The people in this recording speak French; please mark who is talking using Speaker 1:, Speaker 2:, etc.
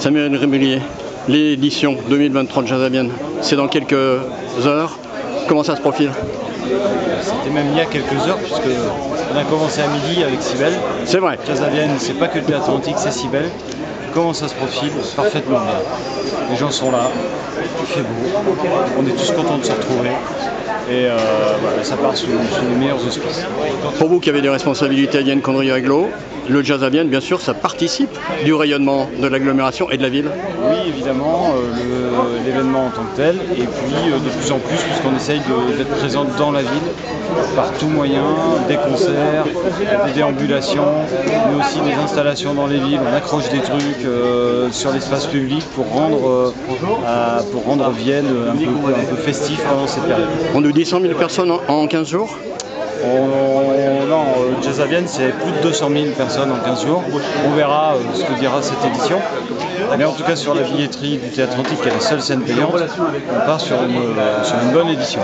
Speaker 1: Samuel Rémulier, l'édition 2023 de Jazabienne, c'est dans quelques heures. Comment ça se profile?
Speaker 2: C'était même il y a quelques heures, puisque on a commencé à midi avec Cybelle.
Speaker 1: C'est vrai.
Speaker 2: Jazabienne, c'est pas que le théâtre antique, c'est Cybelle. Comment ça se profile? Parfaitement bien. Les gens sont là, il fait beau, on est tous contents de se retrouver. Et euh, voilà, ça part sous, sous les meilleurs auspices.
Speaker 1: Pour vous qui avez des responsabilités à Diane Condry Aglo, le jazz à Vienne, bien sûr, ça participe du rayonnement de l'agglomération et de la ville.
Speaker 2: Oui, évidemment, euh, l'événement en tant que tel, et puis euh, de plus en plus, puisqu'on essaye d'être présent dans la ville, par tout moyen, des concerts, des déambulations, mais aussi des installations dans les villes. On accroche des trucs euh, sur l'espace public pour rendre, à- pour rendre Vienne un peu, un peu festif pendant cette période.
Speaker 1: On nous dit 100 000 personnes en, en 15 jours?
Speaker 2: On- Vienne, c'est plus de 200 000 personnes en 15 jours. On verra euh, ce que dira cette édition. Mais en tout cas, sur la billetterie du Théâtre Antique, qui est la seule scène payante, on part sur une, euh, sur une bonne édition.